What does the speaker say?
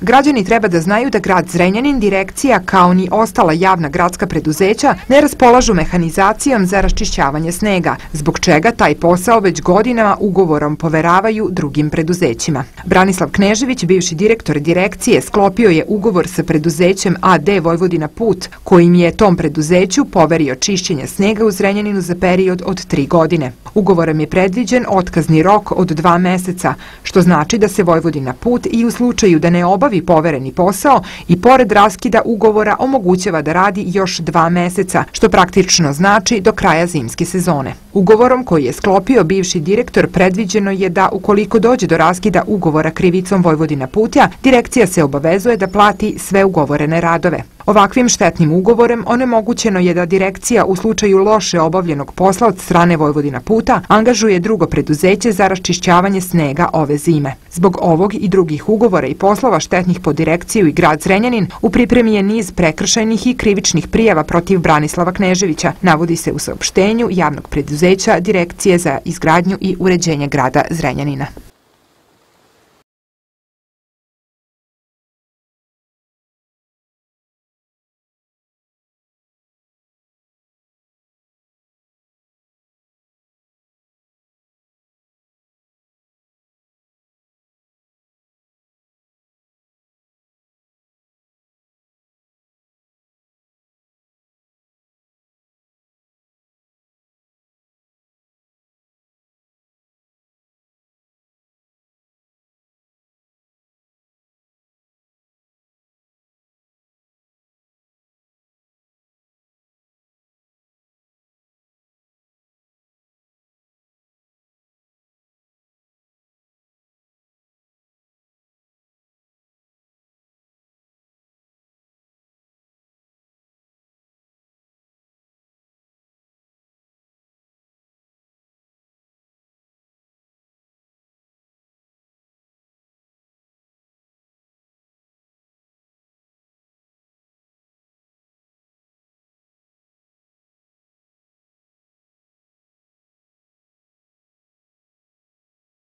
Građani treba da znaju da grad Zrenjanin, direkcija kao ni ostala javna gradska preduzeća ne raspolažu mehanizacijom za raščišćavanje snega, zbog čega taj posao već godinama ugovorom poveravaju drugim preduzećima. Branislav Knežević, bivši direktor direkcije, sklopio je ugovor sa preduzećem AD Vojvodina Put, kojim je tom preduzeću poverio čišćenje snega u Zrenjaninu za period od tri godine. Ugovorom je predviđen otkazni rok od dva meseca, što znači da se Vojvodina Put i u slučaju da ne obavi povereni posao i pored raskida ugovora omogućava da radi još dva meseca, što praktično znači do kraja zimske sezone. Ugovorom koji je sklopio bivši direktor predviđeno je da ukoliko dođe do raskida ugovora krivicom Vojvodina Putja, direkcija se obavezuje da plati sve ugovorene radove. Ovakvim štetnim ugovorem onemogućeno je da direkcija u slučaju loše obavljenog posla od strane Vojvodina puta angažuje drugo preduzeće za raščišćavanje snega ove zime. Zbog ovog i drugih ugovora i poslova štetnih po direkciju i grad Zrenjanin u pripremi je niz prekršajnih i krivičnih prijava protiv Branislava Kneževića, navodi se u saopštenju javnog preduzeća Direkcije za izgradnju i uređenje grada Zrenjanina.